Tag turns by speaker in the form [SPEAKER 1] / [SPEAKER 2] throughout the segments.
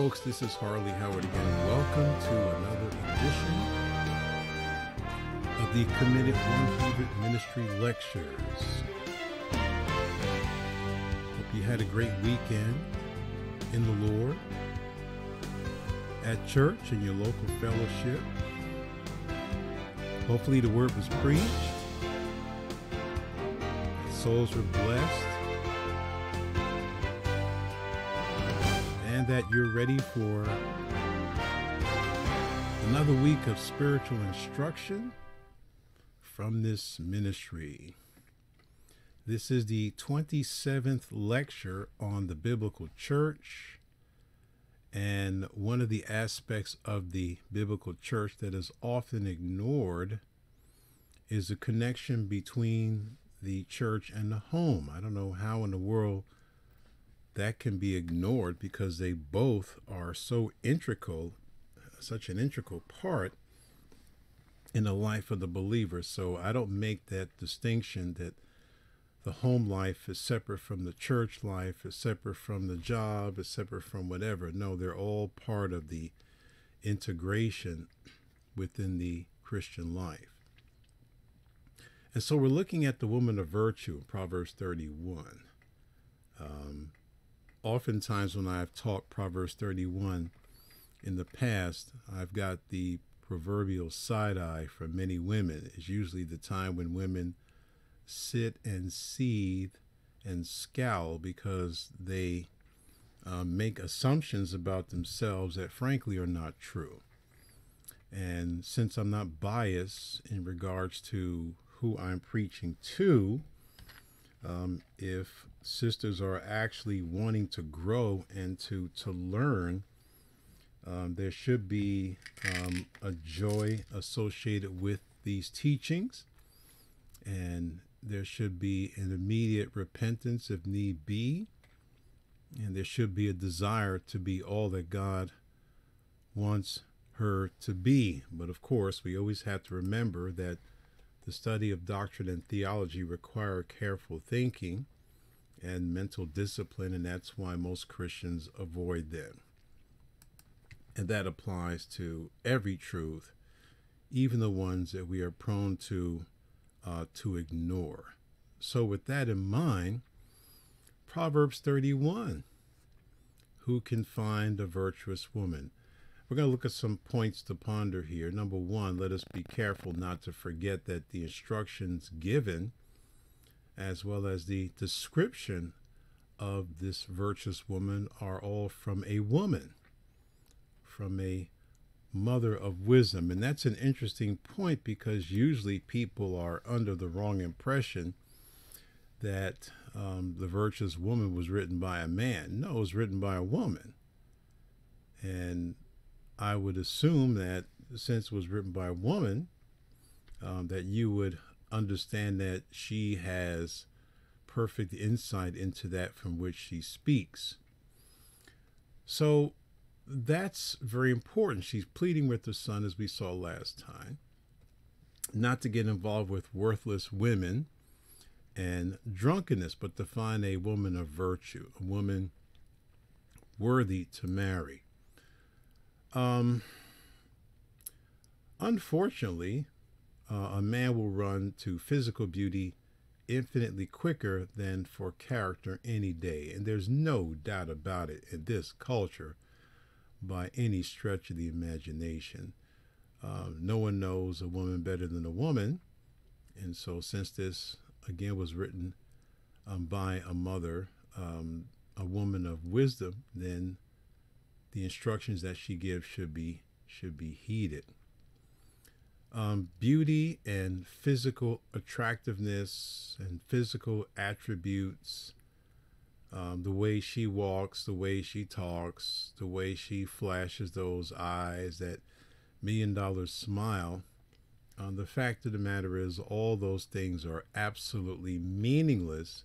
[SPEAKER 1] Folks, this is Harley Howard again. Welcome to another edition of the Committed 100 Ministry Lectures. Hope you had a great weekend in the Lord, at church, in your local fellowship. Hopefully, the word was preached, souls were blessed, you're ready for another week of spiritual instruction from this ministry. This is the 27th lecture on the biblical church. And one of the aspects of the biblical church that is often ignored is the connection between the church and the home. I don't know how in the world that can be ignored because they both are so integral, such an integral part in the life of the believer. So I don't make that distinction that the home life is separate from the church life, is separate from the job, is separate from whatever. No, they're all part of the integration within the Christian life. And so we're looking at the woman of virtue in Proverbs 31. Um, oftentimes, when I've taught Proverbs 31 in the past, I've got the proverbial side eye from many women. It's usually the time when women sit and seethe and scowl because they um, make assumptions about themselves that frankly are not true. And since I'm not biased in regards to who I'm preaching to, um, if sisters are actually wanting to grow and to, to learn, um, there should be um, a joy associated with these teachings. And there should be an immediate repentance if need be, and there should be a desire to be all that God wants her to be. But of course, we always have to remember that the study of doctrine and theology require careful thinking and mental discipline, and that's why most Christians avoid them. And that applies to every truth, even the ones that we are prone to uh, to ignore. So, with that in mind, Proverbs 31 Who can find a virtuous woman? We're going to look at some points to ponder here. Number one, let us be careful not to forget that the instructions given, as well as the description of this virtuous woman, are all from a woman, from a mother of wisdom. And that's an interesting point because usually people are under the wrong impression that um, the virtuous woman was written by a man. No, it was written by a woman. And I would assume that since it was written by a woman, um, that you would understand that she has perfect insight into that from which she speaks. So that's very important. She's pleading with her son, as we saw last time, not to get involved with worthless women and drunkenness, but to find a woman of virtue, a woman worthy to marry. Um, unfortunately, uh, a man will run to physical beauty infinitely quicker than for character any day. And there's no doubt about it in this culture by any stretch of the imagination. Uh, no one knows a woman better than a woman. And so, since this again was written um, by a mother, um, a woman of wisdom, then the instructions that she gives should be should be heeded. Um, beauty and physical attractiveness and physical attributes, um, the way she walks, the way she talks, the way she flashes those eyes, that million dollar smile. Um, the fact of the matter is, all those things are absolutely meaningless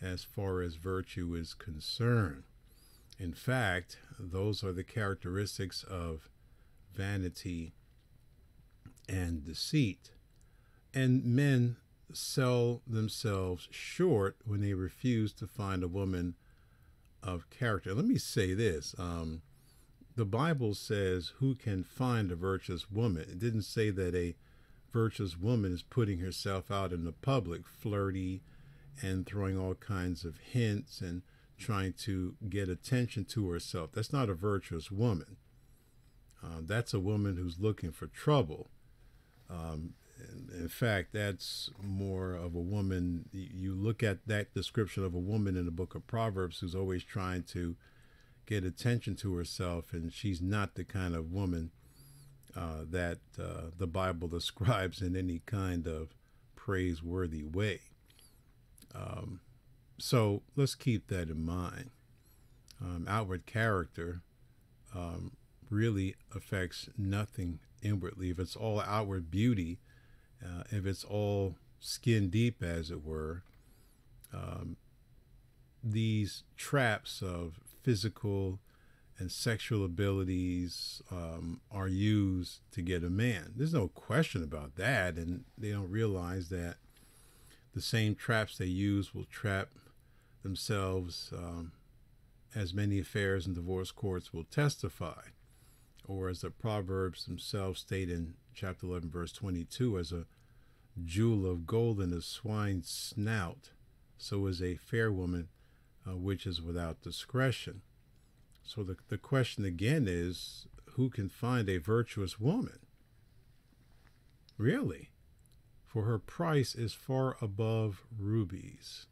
[SPEAKER 1] as far as virtue is concerned. In fact, those are the characteristics of vanity and deceit. And men sell themselves short when they refuse to find a woman of character. Let me say this um, the Bible says, Who can find a virtuous woman? It didn't say that a virtuous woman is putting herself out in the public, flirty and throwing all kinds of hints and trying to get attention to herself. That's not a virtuous woman. Uh, that's a woman who's looking for trouble. Um, in fact, that's more of a woman. You look at that description of a woman in the book of Proverbs who's always trying to get attention to herself, and she's not the kind of woman uh, that uh, the Bible describes in any kind of praiseworthy way. Um, so let's keep that in mind. Um, outward character um, really affects nothing inwardly. If it's all outward beauty, uh, if it's all skin deep, as it were, um, these traps of physical and sexual abilities um, are used to get a man. There's no question about that, and they don't realize that the same traps they use will trap themselves, um, as many affairs and divorce courts will testify, or as the Proverbs themselves state in chapter 11, verse 22, as a jewel of gold in a swine's snout, so is a fair woman uh, which is without discretion. So the, the question again is who can find a virtuous woman? Really? For her price is far above rubies.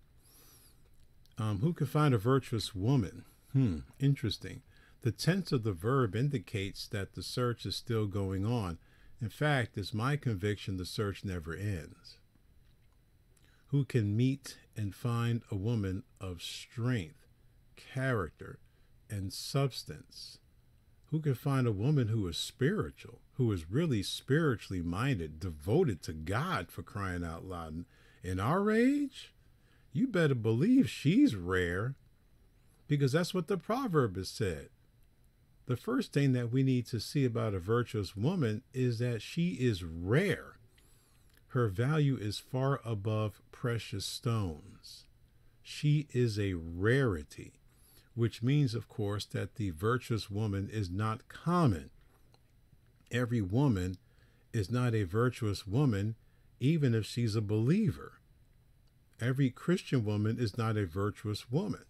[SPEAKER 1] Um, who can find a virtuous woman? Hmm, interesting. The tense of the verb indicates that the search is still going on. In fact, it's my conviction the search never ends. Who can meet and find a woman of strength, character, and substance? Who can find a woman who is spiritual, who is really spiritually minded, devoted to God for crying out loud? In our age, you better believe she's rare because that's what the proverb has said. The first thing that we need to see about a virtuous woman is that she is rare. Her value is far above precious stones. She is a rarity, which means, of course, that the virtuous woman is not common. Every woman is not a virtuous woman, even if she's a believer every Christian woman is not a virtuous woman.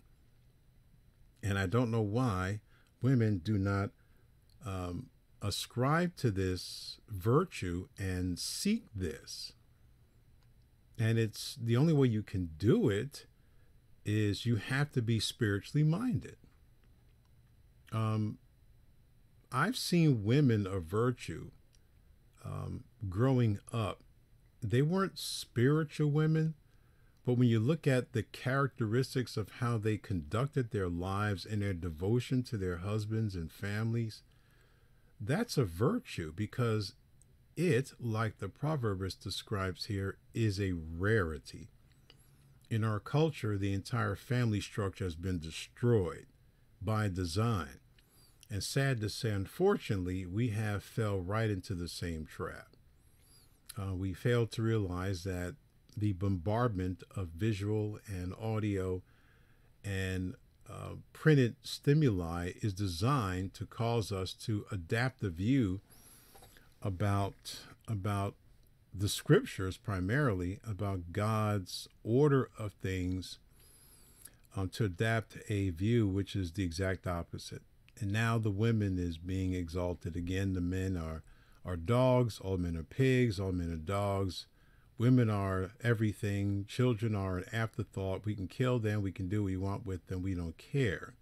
[SPEAKER 1] And I don't know why women do not um, ascribe to this virtue and seek this. And it's the only way you can do it is you have to be spiritually minded. Um, I've seen women of virtue um, growing up. They weren't spiritual women, but when you look at the characteristics of how they conducted their lives and their devotion to their husbands and families, that's a virtue because it, like the proverbist describes here, is a rarity. In our culture, the entire family structure has been destroyed by design. And sad to say, unfortunately, we have fell right into the same trap. Uh, we failed to realize that the bombardment of visual and audio and uh, printed stimuli is designed to cause us to adapt the view about about the scriptures primarily about God's order of things um, to adapt a view which is the exact opposite. And now the women is being exalted again. The men are are dogs. All men are pigs. All men are dogs. Women are everything. Children are an afterthought. We can kill them. We can do what we want with them. We don't care.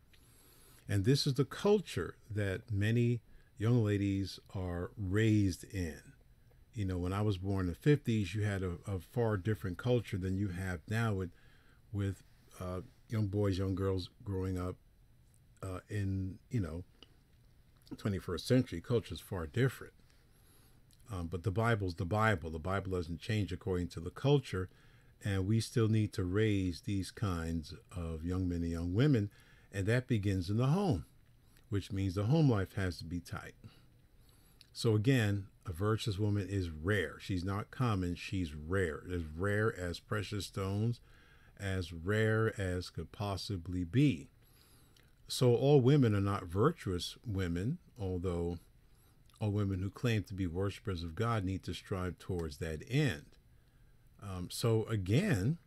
[SPEAKER 1] And this is the culture that many young ladies are raised in. You know, when I was born in the 50s, you had a, a far different culture than you have now with, with uh, young boys, young girls growing up uh, in, you know, 21st century culture is far different. Um, but the Bible's the Bible. The Bible doesn't change according to the culture. And we still need to raise these kinds of young men and young women. And that begins in the home, which means the home life has to be tight. So again, a virtuous woman is rare. She's not common, she's rare. As rare as precious stones, as rare as could possibly be. So all women are not virtuous women, although all women who claim to be worshipers of God need to strive towards that end. Um, so again,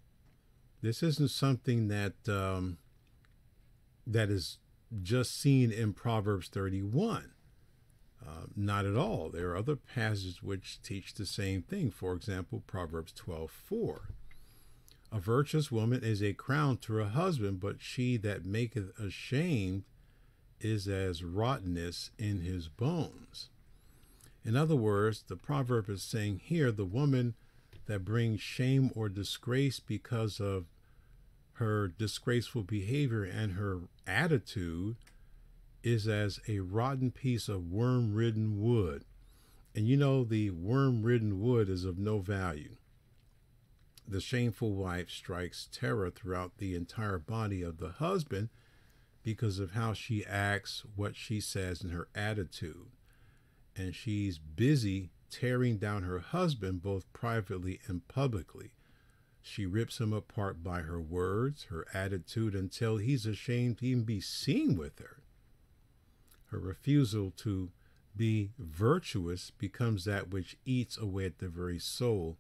[SPEAKER 1] this isn't something that um, that is just seen in Proverbs 31. Uh, not at all. There are other passages which teach the same thing. For example, Proverbs 12 4. A virtuous woman is a crown to her husband, but she that maketh ashamed is as rottenness in his bones. In other words, the proverb is saying here the woman that brings shame or disgrace because of her disgraceful behavior and her attitude is as a rotten piece of worm ridden wood. And you know, the worm ridden wood is of no value. The shameful wife strikes terror throughout the entire body of the husband because of how she acts, what she says, and her attitude. And she's busy tearing down her husband both privately and publicly. She rips him apart by her words, her attitude, until he's ashamed to even be seen with her. Her refusal to be virtuous becomes that which eats away at the very soul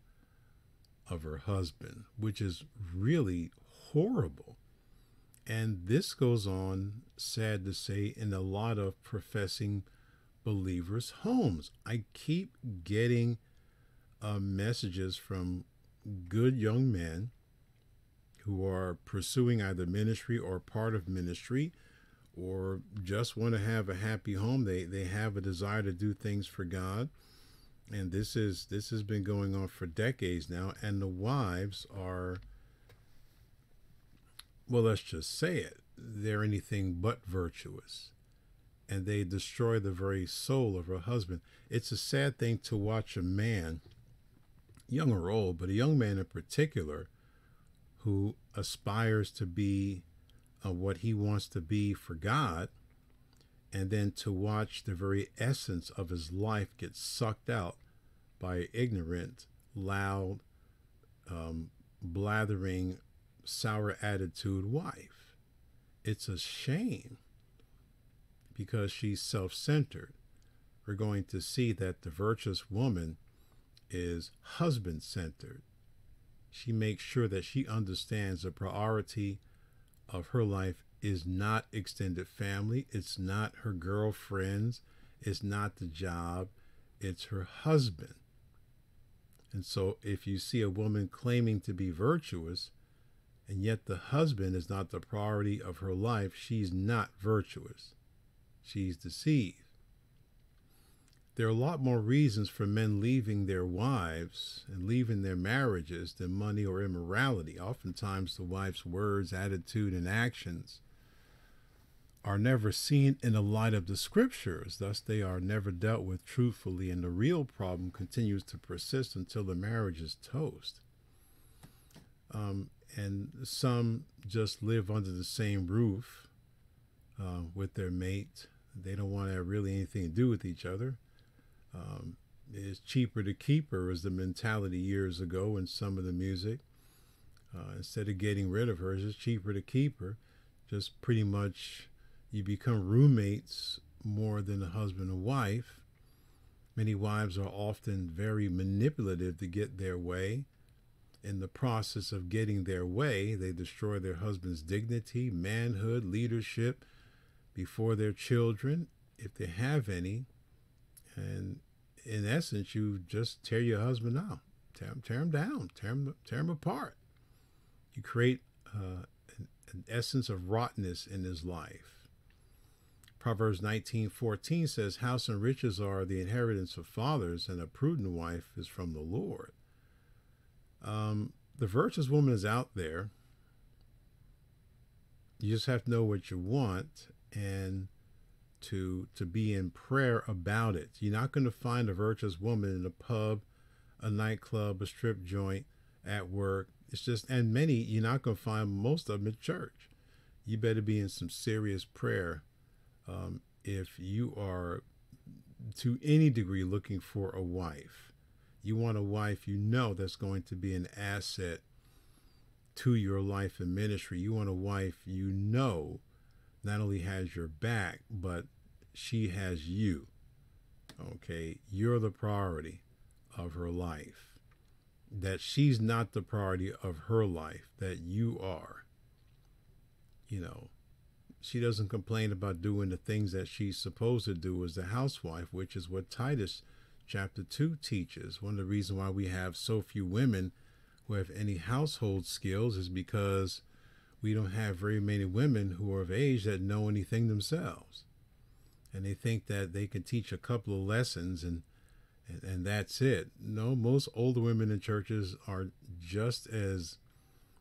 [SPEAKER 1] of her husband, which is really horrible. And this goes on, sad to say, in a lot of professing believers' homes. I keep getting uh, messages from good young men who are pursuing either ministry or part of ministry or just want to have a happy home. They they have a desire to do things for God. And this is this has been going on for decades now and the wives are well let's just say it they're anything but virtuous and they destroy the very soul of her husband it's a sad thing to watch a man young or old, but a young man in particular who aspires to be uh, what he wants to be for God, and then to watch the very essence of his life get sucked out by ignorant, loud, um, blathering, sour attitude wife. It's a shame because she's self centered. We're going to see that the virtuous woman is husband centered. She makes sure that she understands the priority of her life is not extended family, it's not her girlfriends, it's not the job, it's her husband. And so if you see a woman claiming to be virtuous, and yet the husband is not the priority of her life, she's not virtuous. She's deceived there are a lot more reasons for men leaving their wives and leaving their marriages than money or immorality. Oftentimes, the wife's words, attitude, and actions are never seen in the light of the scriptures. Thus, they are never dealt with truthfully, and the real problem continues to persist until the marriage is toast. Um, and some just live under the same roof uh, with their mate. They don't want to have really anything to do with each other um, it's cheaper to keep her was the mentality years ago in some of the music. Uh, instead of getting rid of her, it's just cheaper to keep her. Just pretty much you become roommates more than a husband and wife. Many wives are often very manipulative to get their way. In the process of getting their way, they destroy their husband's dignity, manhood, leadership before their children, if they have any, and in essence, you just tear your husband out, tear, tear him down, tear him, tear him apart. You create uh, an, an essence of rottenness in his life. Proverbs 19:14 says, "House and riches are the inheritance of fathers, and a prudent wife is from the Lord." Um, the virtuous woman is out there. You just have to know what you want and to to be in prayer about it. You're not going to find a virtuous woman in a pub, a nightclub, a strip joint, at work. It's just and many you're not going to find most of them at church. You better be in some serious prayer um, if you are to any degree looking for a wife. You want a wife you know that's going to be an asset to your life and ministry. You want a wife you know not only has your back, but she has you. Okay, you're the priority of her life. That she's not the priority of her life, that you are. You know, she doesn't complain about doing the things that she's supposed to do as a housewife, which is what Titus chapter 2 teaches. One of the reasons why we have so few women who have any household skills is because we don't have very many women who are of age that know anything themselves. And they think that they can teach a couple of lessons and, and, and that's it. No, most older women in churches are just as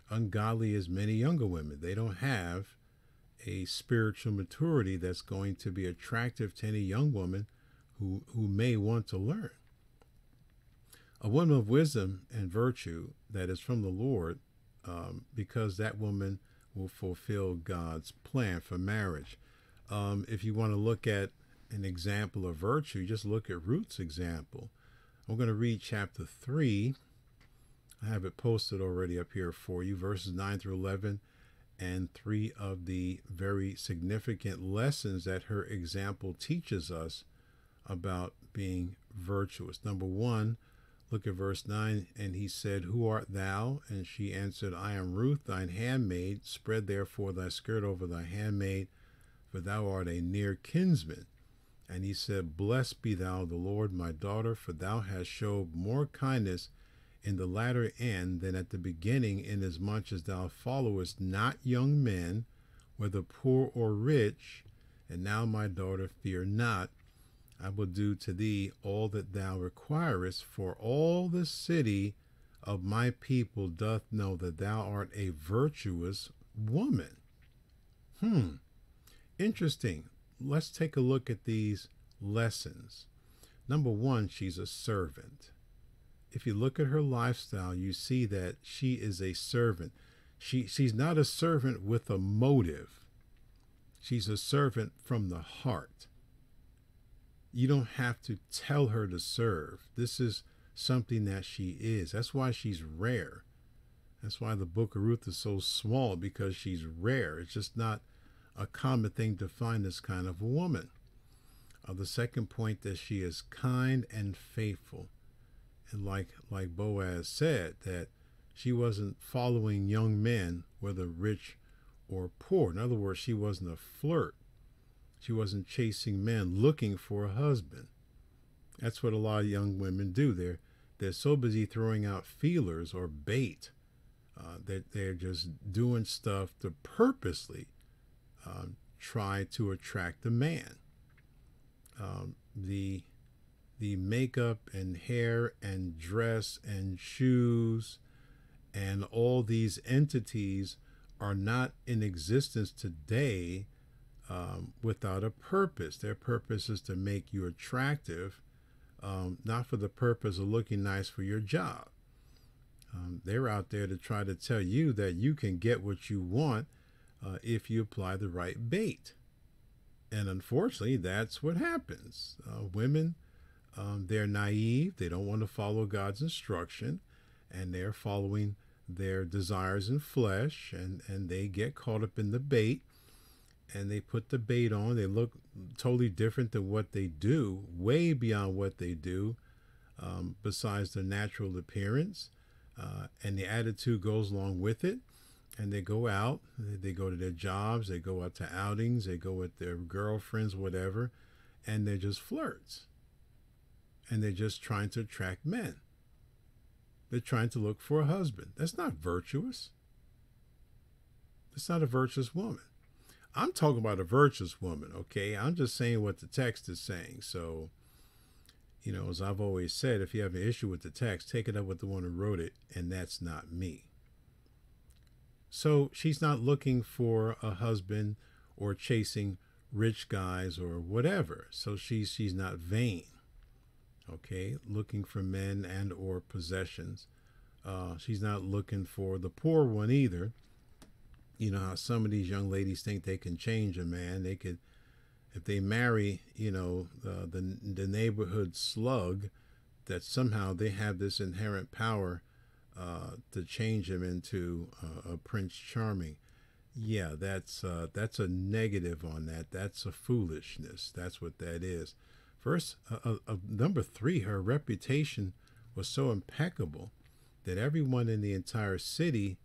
[SPEAKER 1] ungodly as many younger women. They don't have a spiritual maturity that's going to be attractive to any young woman who, who may want to learn. A woman of wisdom and virtue that is from the Lord, um, because that woman will fulfill God's plan for marriage. Um, if you want to look at an example of virtue, just look at Ruth's example. I'm going to read chapter 3. I have it posted already up here for you, verses 9 through 11 and three of the very significant lessons that her example teaches us about being virtuous. Number one, look at verse 9. And he said, Who art thou? And she answered, I am Ruth, thine handmaid. Spread therefore thy skirt over thy handmaid, for thou art a near kinsman. And he said, Blessed be thou the Lord, my daughter, for thou hast showed more kindness in the latter end than at the beginning, inasmuch as thou followest not young men, whether poor or rich. And now, my daughter, fear not. I will do to thee all that thou requirest, for all the city of my people doth know that thou art a virtuous woman. Hmm. Interesting. Let's take a look at these lessons. Number one, she's a servant if you look at her lifestyle, you see that she is a servant. She, she's not a servant with a motive. She's a servant from the heart. You don't have to tell her to serve. This is something that she is. That's why she's rare. That's why the book of Ruth is so small because she's rare. It's just not a common thing to find this kind of a woman. Uh, the second point that she is kind and faithful and like like Boaz said that she wasn't following young men whether rich or poor in other words she wasn't a flirt she wasn't chasing men looking for a husband. That's what a lot of young women do. They're they're so busy throwing out feelers or bait uh, that they're just doing stuff to purposely um, try to attract a man. Um, the the makeup and hair and dress and shoes and all these entities are not in existence today um, without a purpose. Their purpose is to make you attractive, um, not for the purpose of looking nice for your job. Um, they're out there to try to tell you that you can get what you want uh, if you apply the right bait. And unfortunately, that's what happens. Uh, women um, they're naive. They don't want to follow God's instruction, and they're following their desires and flesh, and, and they get caught up in the bait, and they put the bait on. They look totally different than what they do, way beyond what they do, um, besides their natural appearance, uh, and the attitude goes along with it. And they go out, they go to their jobs, they go out to outings, they go with their girlfriends, whatever, and they're just flirts and they're just trying to attract men. They're trying to look for a husband. That's not virtuous. That's not a virtuous woman. I'm talking about a virtuous woman, okay? I'm just saying what the text is saying. So, you know, as I've always said, if you have an issue with the text, take it up with the one who wrote it, and that's not me. So she's not looking for a husband or chasing rich guys or whatever. So she's she's not vain okay looking for men and or possessions uh, she's not looking for the poor one either you know how some of these young ladies think they can change a man they could if they marry you know the the, the neighborhood slug that somehow they have this inherent power uh, to change him into uh, a prince charming yeah, that's uh, that's a negative on that. That's a foolishness. That's what that is. First, uh, uh, number three, her reputation was so impeccable that everyone in the entire city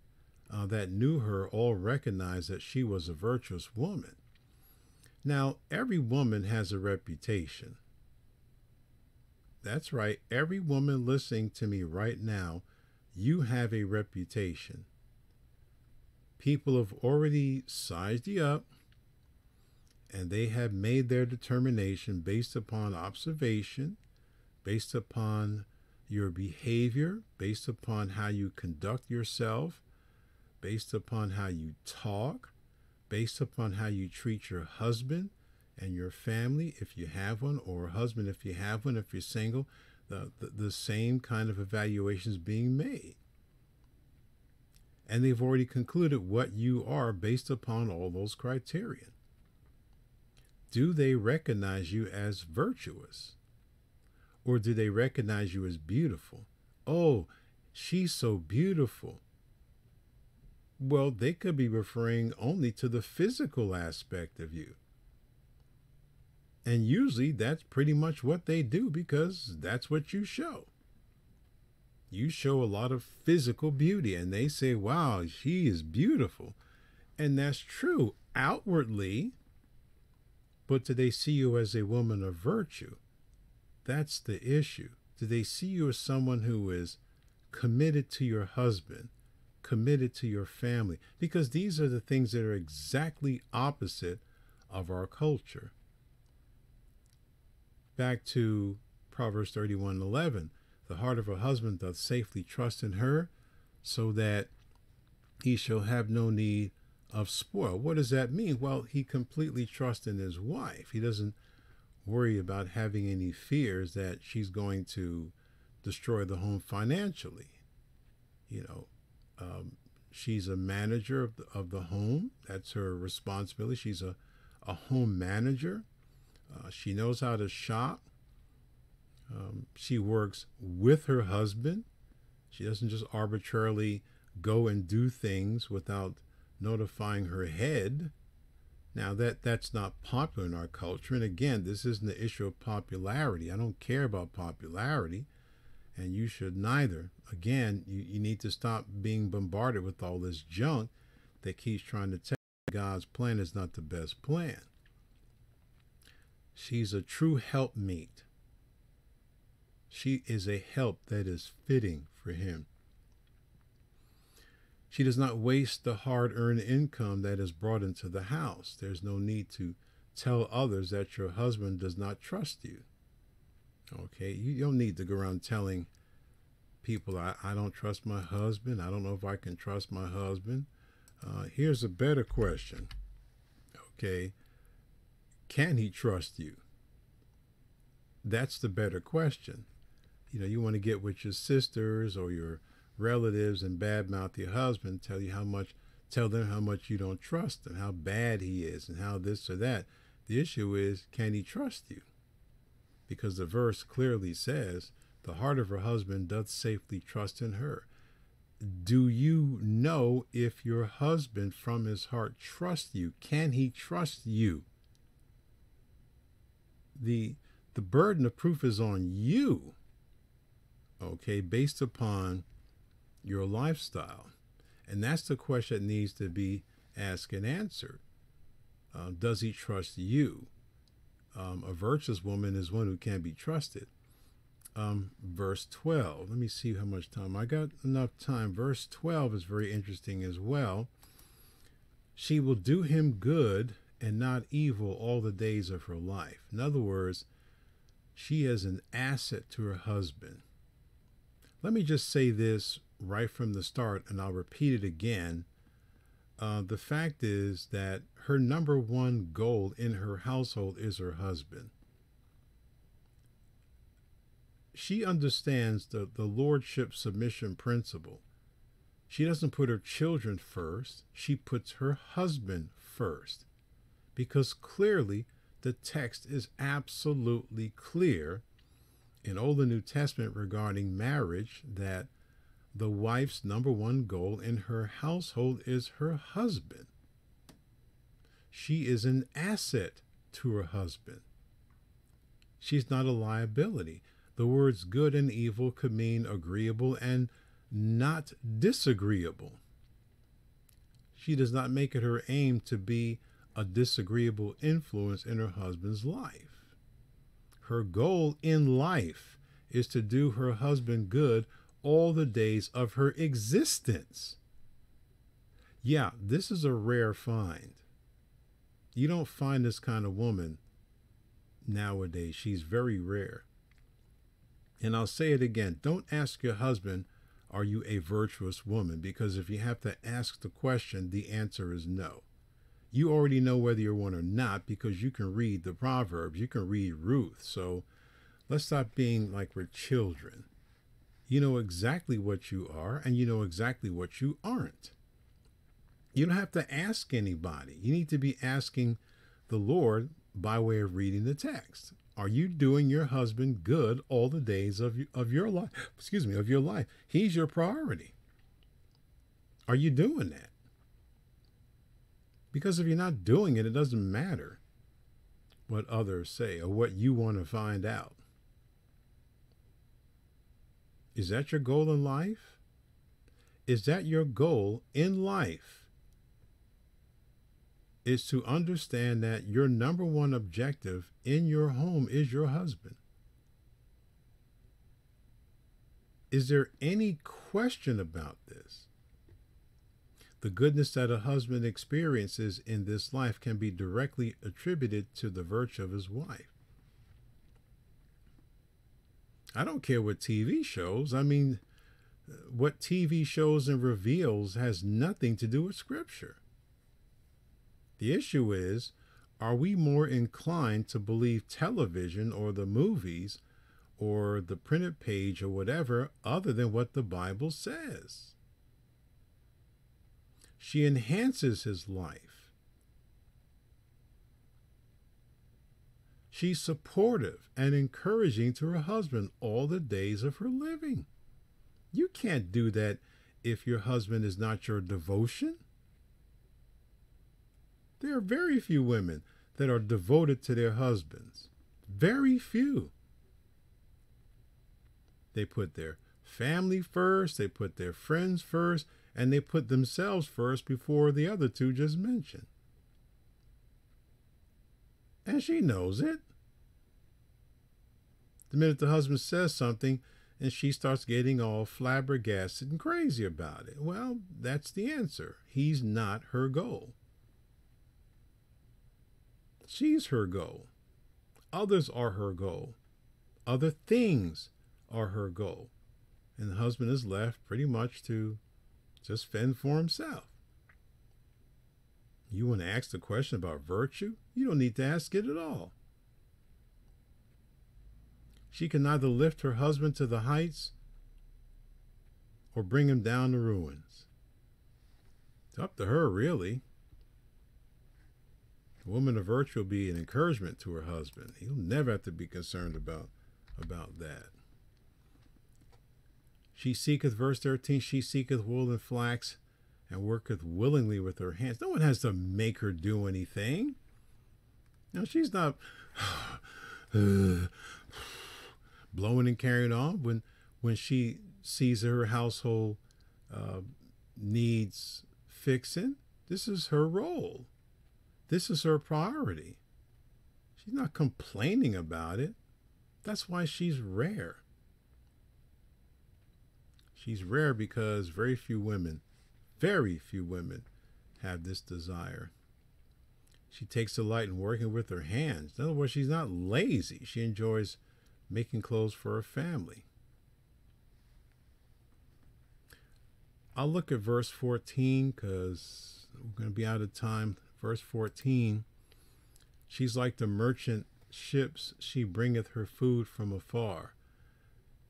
[SPEAKER 1] uh, that knew her all recognized that she was a virtuous woman. Now, every woman has a reputation. That's right. Every woman listening to me right now, you have a reputation. People have already sized you up and they have made their determination based upon observation, based upon your behavior, based upon how you conduct yourself, based upon how you talk, based upon how you treat your husband and your family, if you have one, or a husband, if you have one, if you're single, the, the, the same kind of evaluations being made. And they've already concluded what you are based upon all those criteria. Do they recognize you as virtuous? Or do they recognize you as beautiful? Oh, she's so beautiful. Well, they could be referring only to the physical aspect of you. And usually that's pretty much what they do because that's what you show. You show a lot of physical beauty, and they say, wow, she is beautiful. And that's true outwardly, but do they see you as a woman of virtue? That's the issue. Do they see you as someone who is committed to your husband, committed to your family? Because these are the things that are exactly opposite of our culture. Back to Proverbs 31 11. The heart of a husband doth safely trust in her, so that he shall have no need of spoil. What does that mean? Well, he completely trusts in his wife. He doesn't worry about having any fears that she's going to destroy the home financially. You know, um, she's a manager of the, of the home. That's her responsibility. She's a, a home manager. Uh, she knows how to shop. Um, she works with her husband. She doesn't just arbitrarily go and do things without notifying her head. Now that that's not popular in our culture, and again, this isn't the issue of popularity. I don't care about popularity, and you should neither. Again, you, you need to stop being bombarded with all this junk that keeps trying to tell you God's plan is not the best plan. She's a true helpmeet. She is a help that is fitting for him. She does not waste the hard earned income that is brought into the house. There's no need to tell others that your husband does not trust you. Okay, you don't need to go around telling people, I, I don't trust my husband. I don't know if I can trust my husband. Uh, here's a better question. Okay, can he trust you? That's the better question. You know, you want to get with your sisters or your relatives and badmouth your husband, tell you how much, tell them how much you don't trust him, how bad he is, and how this or that. The issue is, can he trust you? Because the verse clearly says, the heart of her husband doth safely trust in her. Do you know if your husband from his heart trusts you? Can he trust you? The the burden of proof is on you. Okay, based upon your lifestyle? And that's the question that needs to be asked and answered. Uh, does he trust you? Um, a virtuous woman is one who can't be trusted. Um, verse 12. Let me see how much time I got. Enough time. Verse 12 is very interesting as well. She will do him good and not evil all the days of her life. In other words, she is an asset to her husband. Let me just say this right from the start, and I'll repeat it again. Uh, the fact is that her number one goal in her household is her husband. She understands the, the lordship submission principle. She doesn't put her children first, she puts her husband first. Because clearly the text is absolutely clear in Old and New Testament regarding marriage that the wife's number one goal in her household is her husband. she is an asset to her husband. She's not a liability. The words good and evil could mean agreeable and not disagreeable. She does not make it her aim to be a disagreeable influence in her husband's life. Her goal in life is to do her husband good all the days of her existence. Yeah, this is a rare find. You don't find this kind of woman nowadays. She's very rare. And I'll say it again don't ask your husband, Are you a virtuous woman? Because if you have to ask the question, the answer is no. You already know whether you're one or not because you can read the Proverbs, you can read Ruth. So let's stop being like we're children. You know exactly what you are, and you know exactly what you aren't. You don't have to ask anybody. You need to be asking the Lord by way of reading the text. Are you doing your husband good all the days of, of your life? Excuse me, of your life. He's your priority. Are you doing that? Because if you're not doing it, it doesn't matter what others say or what you want to find out. Is that your goal in life? Is that your goal in life? is to understand that your number one objective in your home is your husband. Is there any question about this? The goodness that a husband experiences in this life can be directly attributed to the virtue of his wife. I don't care what TV shows. I mean, what TV shows and reveals has nothing to do with Scripture. The issue is are we more inclined to believe television or the movies or the printed page or whatever other than what the Bible says? She enhances his life. She's supportive and encouraging to her husband all the days of her living. You can't do that if your husband is not your devotion. There are very few women that are devoted to their husbands. Very few. They put their family first, they put their friends first, and they put themselves first before the other two just mentioned. And she knows it. The minute the husband says something, and she starts getting all flabbergasted and crazy about it. Well, that's the answer. He's not her goal. She's her goal. Others are her goal. Other things are her goal. And the husband is left pretty much to just fend for himself. You want to ask the question about virtue? You don't need to ask it at all. She can neither lift her husband to the heights or bring him down to ruins. It's up to her, really. A woman of virtue will be an encouragement to her husband. He'll never have to be concerned about, about that. She seeketh, verse 13, she seeketh wool and flax and worketh willingly with her hands. No one has to make her do anything. Now, she's not blowing and carrying on when, when she sees her household uh, needs fixing. This is her role. This is her priority. She's not complaining about it. That's why she's rare. She's rare because very few women, very few women, have this desire. She takes delight in working with her hands. In other words, she's not lazy. She enjoys making clothes for her family. I'll look at verse 14 because we're going to be out of time verse 14 she's like the merchant ships she bringeth her food from afar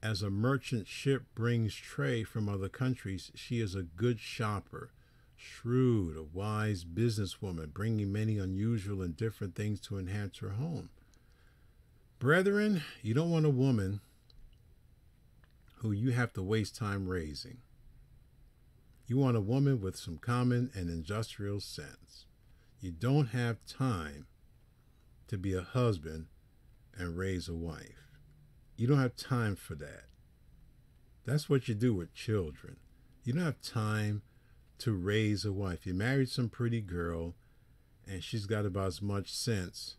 [SPEAKER 1] as a merchant ship brings trade from other countries she is a good shopper shrewd a wise businesswoman bringing many unusual and different things to enhance her home. Brethren you don't want a woman who you have to waste time raising. You want a woman with some common and industrial sense. You don't have time to be a husband and raise a wife. You don't have time for that. That's what you do with children. You don't have time to raise a wife. You married some pretty girl and she's got about as much sense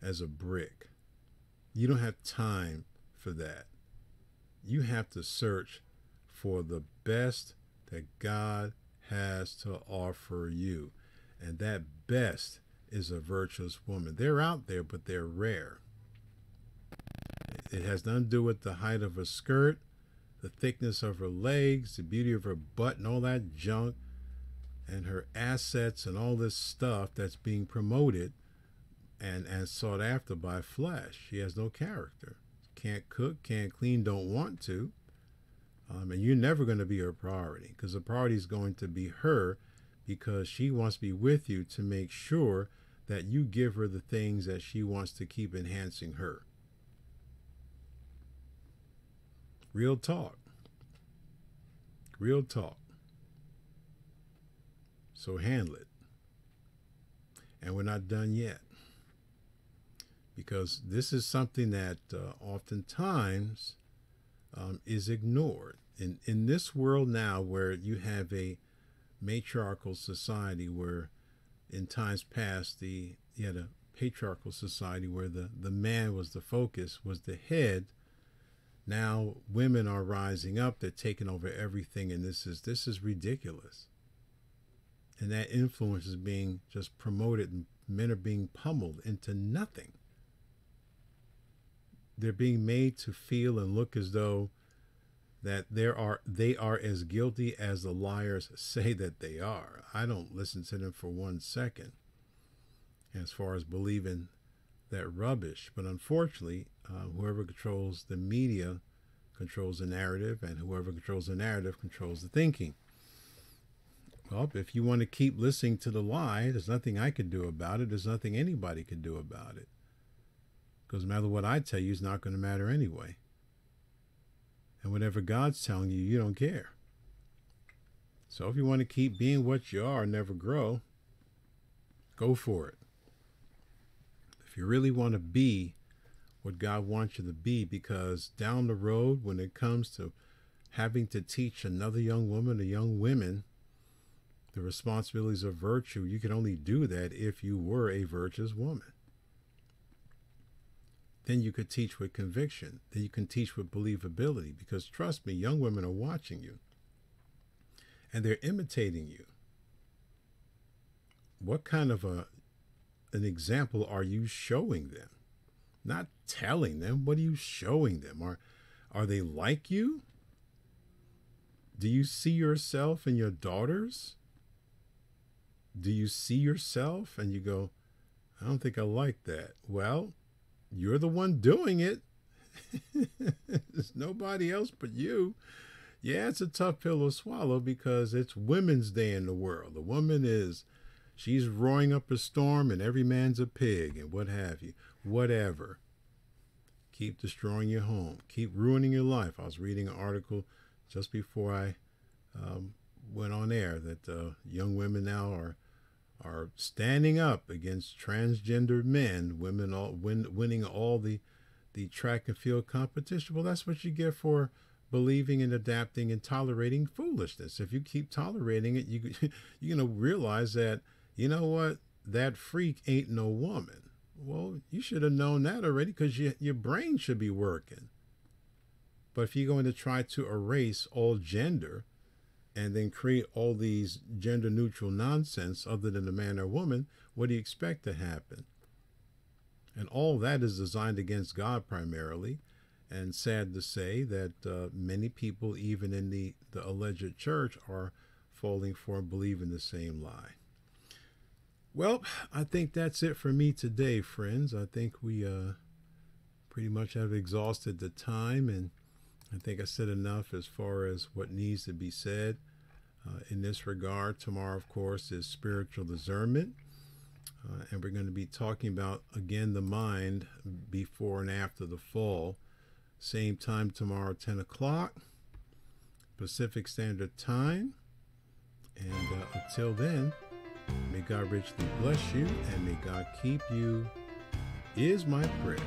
[SPEAKER 1] as a brick. You don't have time for that. You have to search for the best that God has to offer you. And that best is a virtuous woman. They're out there, but they're rare. It has nothing to do with the height of her skirt, the thickness of her legs, the beauty of her butt, and all that junk, and her assets and all this stuff that's being promoted and, and sought after by flesh. She has no character. Can't cook, can't clean, don't want to. Um, and you're never going to be her priority because the priority is going to be her because she wants to be with you to make sure that you give her the things that she wants to keep enhancing her. Real talk. Real talk. So handle it. And we're not done yet. Because this is something that uh, oftentimes um, is ignored. In, in this world now, where you have a matriarchal society, where in times past the you had a patriarchal society where the, the man was the focus, was the head. Now women are rising up, they're taking over everything, and this is this is ridiculous. And that influence is being just promoted, and men are being pummeled into nothing they're being made to feel and look as though that there are they are as guilty as the liars say that they are. I don't listen to them for one second as far as believing that rubbish. But unfortunately, uh, whoever controls the media controls the narrative, and whoever controls the narrative controls the thinking. Well, if you want to keep listening to the lie, there's nothing I could do about it. There's nothing anybody could do about it. Because no matter what I tell you, it's not going to matter anyway. And whatever God's telling you, you don't care. So if you want to keep being what you are and never grow, go for it. You really want to be what God wants you to be, because down the road, when it comes to having to teach another young woman or young women the responsibilities of virtue, you can only do that if you were a virtuous woman then you could teach with conviction. Then you can teach with believability. Because trust me, young women are watching you and they're imitating you. What kind of a an example are you showing them? Not telling them. What are you showing them? Are are they like you? Do you see yourself in your daughters? Do you see yourself and you go, I don't think I like that? Well, you're the one doing it. There's nobody else but you. Yeah, it's a tough pill to swallow because it's Women's Day in the world. The woman is, she's roaring up a storm and every man's a pig and what have you. Whatever. Keep destroying your home. Keep ruining your life. I was reading an article just before I um, went on air that uh, young women now are are standing up against transgender men, women all win, winning all the the track and field competition. Well, that's what you get for believing and adapting and tolerating foolishness. If you keep tolerating it, you you're gonna realize that you know what that freak ain't no woman. Well, you should have known that already because your your brain should be working. But if you're going to try to erase all gender, and then create all these gender neutral nonsense other than a man or woman, what do you expect to happen? And all that is designed against God primarily. And sad to say that uh, many people, even in the, the alleged church, are falling for and believing the same lie. Well, I think that's it for me today, friends. I think we uh, pretty much have exhausted the time and I think I said enough as far as what needs to be said uh, in this regard. Tomorrow, of course, is spiritual discernment. Uh, and we're going to be talking about, again, the mind before and after the fall. Same time tomorrow, 10 o'clock, Pacific Standard Time. And uh, until then, May God richly bless you and may God keep you, is my prayer.